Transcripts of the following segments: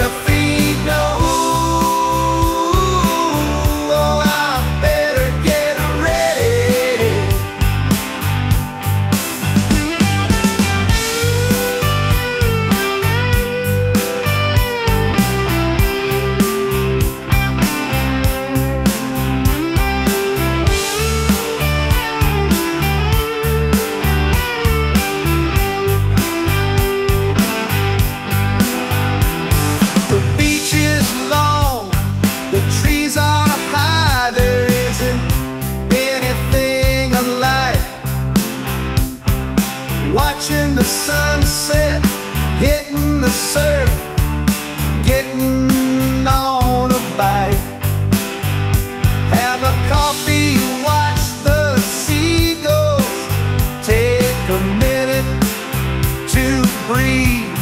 to watching the sunset, hitting the surf, getting on a bike. Have a coffee, watch the seagulls, take a minute to breathe.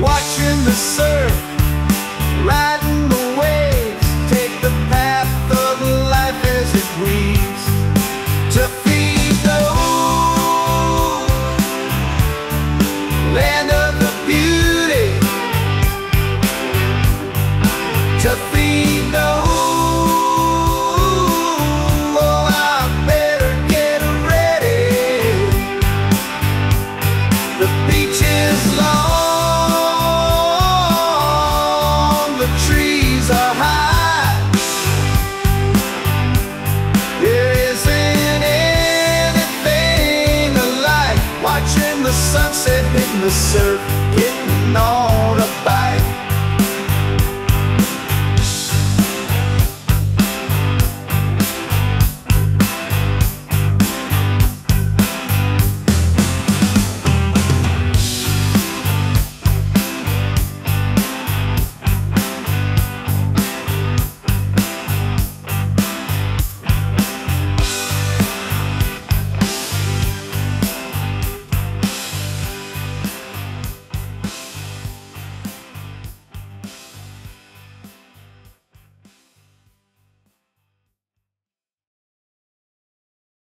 Watching the surf. The beach is long, the trees are high. There isn't anything watching the sunset hitting the surf, getting on.